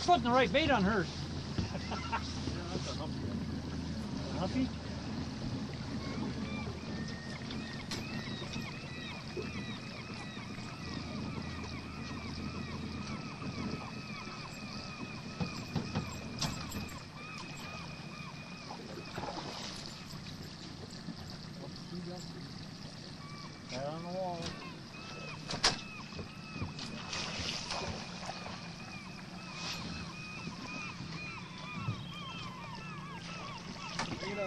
You're putting the right bait on hers. Yeah, that's a humpy one. Humpy? Right on the 呢？